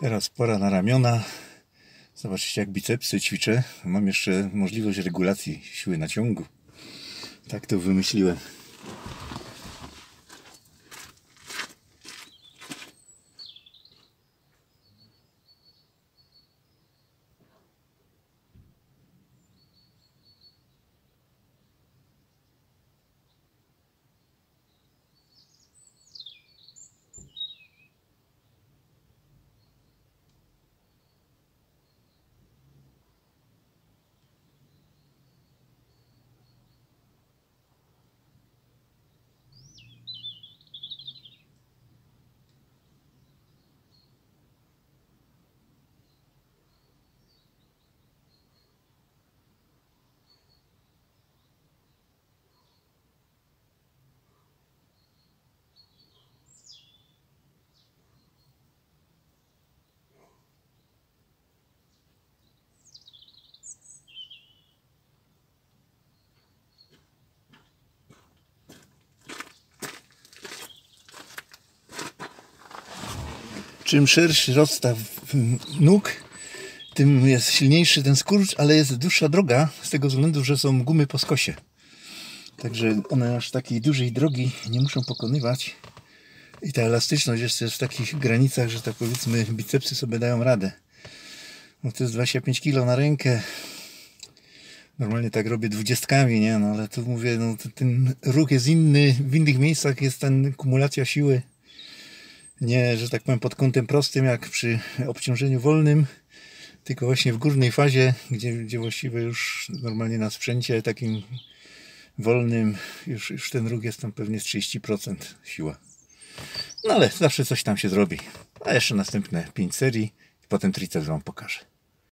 Teraz pora na ramiona. Zobaczcie jak bicepsy ćwiczę. Mam jeszcze możliwość regulacji siły naciągu. Tak to wymyśliłem. Czym szerszy rozstaw nóg, tym jest silniejszy ten skurcz, ale jest dłuższa droga z tego względu, że są gumy po skosie. Także one aż takiej dużej drogi nie muszą pokonywać. I ta elastyczność jest w takich granicach, że tak powiedzmy bicepsy sobie dają radę. No to jest 25 kg na rękę. Normalnie tak robię dwudziestkami, nie? No ale tu mówię, no ten ruch jest inny. W innych miejscach jest ten kumulacja siły nie, że tak powiem, pod kątem prostym, jak przy obciążeniu wolnym, tylko właśnie w górnej fazie, gdzie, gdzie właściwie już normalnie na sprzęcie takim wolnym, już, już ten ruch jest tam pewnie z 30% siła. No ale zawsze coś tam się zrobi. A jeszcze następne 5 serii potem triceps Wam pokażę.